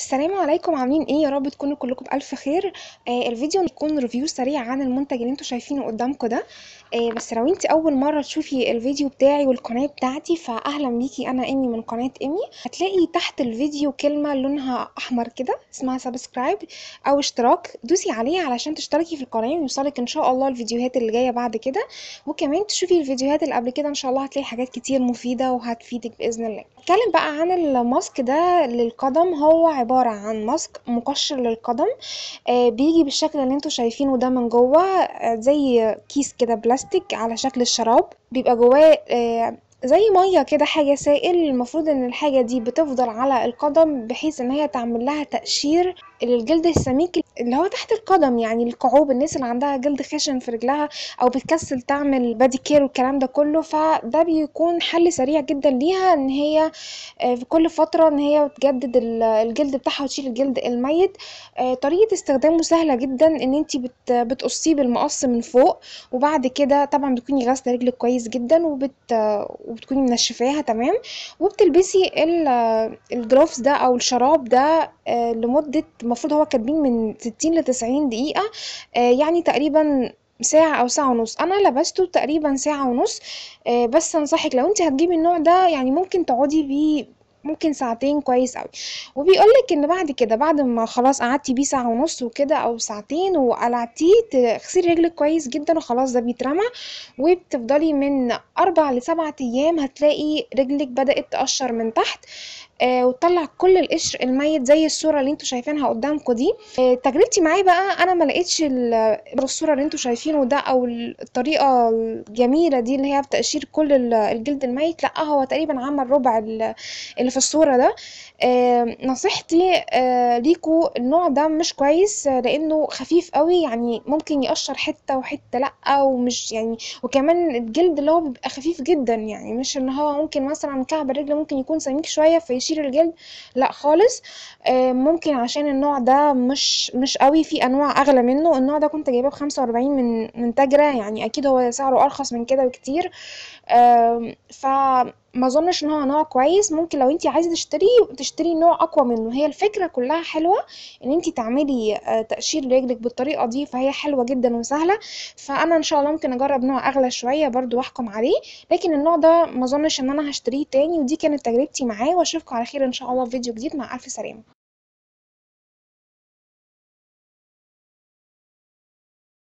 السلام عليكم عاملين إيه؟ يا رب تكونوا كلكم بألف خير. آه الفيديو يكون review سريع عن المنتج اللي أنتوا شايفينه قدامكم ده. آه بس لو انت أول مرة تشوفي الفيديو بتاعي والقناة بتاعتي فأهلا بيكي. أنا إيمي من قناة إيمي. هتلاقي تحت الفيديو كلمة لونها أحمر كده اسمها subscribe أو اشتراك. دوسي عليه علشان تشتركي في القناة ويوصلك إن شاء الله الفيديوهات اللي جاية بعد كده. وكمان تشوفي الفيديوهات اللي قبل كده إن شاء الله هتلاقي حاجات كتير مفيدة وهتفيدك بإذن الله. اتكلم بقى عن الماسك ده للقدم. هو عبارة عن ماسك مقشر للقدم آه بيجي بالشكل اللي أنتوا شايفينه ده من جوه آه زي كيس كده بلاستيك على شكل الشراب بيبقى جواه آه زي مية كده حاجة سائل المفروض إن الحاجة دي بتفضل على القدم بحيث إن هي تعمل لها تقشير للجلد السميك اللي هو تحت القدم يعني الكعوب الناس اللي عندها جلد خشن في رجلها أو بتكسل تعمل pedicure والكلام ده كله فده بيكون حل سريع جدا ليها إن هي في كل فترة إن هي تجدد الجلد بتاعها وتشيل الجلد الميت. طريقة استخدامه سهلة جدا إن انت بتقصيه بالمقص من فوق وبعد كده طبعا بتكوني غاسله رجلك كويس جدا وبت وبتكوني منشفاها تمام؟ وبتلبسي الجروفز ده أو الشراب ده لمدة المفروض هو كاتبين من ستين لتسعين دقيقة يعني تقريبا ساعة أو ساعة ونص. أنا لبسته تقريبا ساعة ونص بس أنصحك لو أنت هتجيبي النوع ده يعني ممكن تقعدي بيه ممكن ساعتين كويس قوي وبيقولك إن بعد كده بعد ما خلاص قعدتي بيه ساعة ونص وكده أو ساعتين وقلعتيه تغسلي رجلك كويس جدا وخلاص ده بيترمى. وبتفضلي من أربع لسبعة أيام هتلاقي رجلك بدأت تقشر من تحت آه وتطلع كل القشر الميت زي الصورة اللي أنتوا شايفينها قدامكم دي. آه تجربتي معاه بقى أنا ما لقيتش الصورة اللي أنتوا شايفينه ده أو الطريقة الجميلة دي اللي هي بتقشير كل الجلد الميت لأ هو تقريبا عمل ربع اللي في الصورة ده نصيحتي آه ليكوا النوع ده مش كويس لأنه خفيف قوي يعني ممكن يقشر حتة وحتة لأ ومش يعني وكمان الجلد اللي هو بيبقى خفيف جدا يعني مش إن هو ممكن مثلا كعب الرجل ممكن يكون سميك شوية فيشيل الجلد لأ خالص. ممكن عشان النوع ده مش مش قوي في أنواع أغلى منه. النوع ده كنت جايباه بخمسة وأربعين من من تاجرة يعني أكيد هو سعره أرخص من كده بكتير. ف ما اظنش ان هو نوع كويس. ممكن لو انت عايزة تشتري تشتري نوع اقوى منه. هي الفكرة كلها حلوة ان انت تعملي تقشير رجلك بالطريقة دي فهي حلوة جدا وسهلة. فانا ان شاء الله ممكن اجرب نوع اغلى شوية برضو واحكم عليه. لكن النوع ده ما اظنش ان أنا هشتريه تاني ودي كانت تجربتي معاه. واشوفكم على خير ان شاء الله في فيديو جديد. مع ألف سلامة.